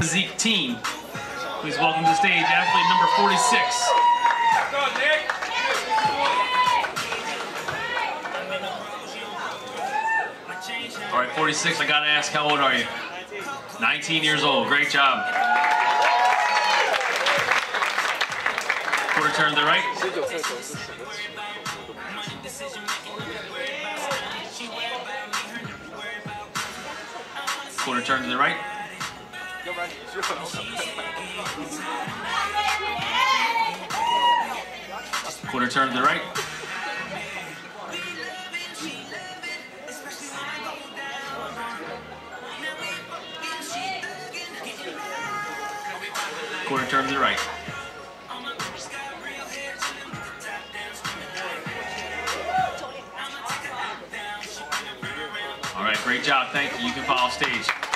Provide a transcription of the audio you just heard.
15. Please welcome to the stage athlete number 46. All right, 46, I gotta ask, how old are you? 19 years old, great job. Quarter turn to the right. Quarter turn to the right. Quarter turn to the right. Quarter turn to the right. All right, great job. Thank you. You can follow stage.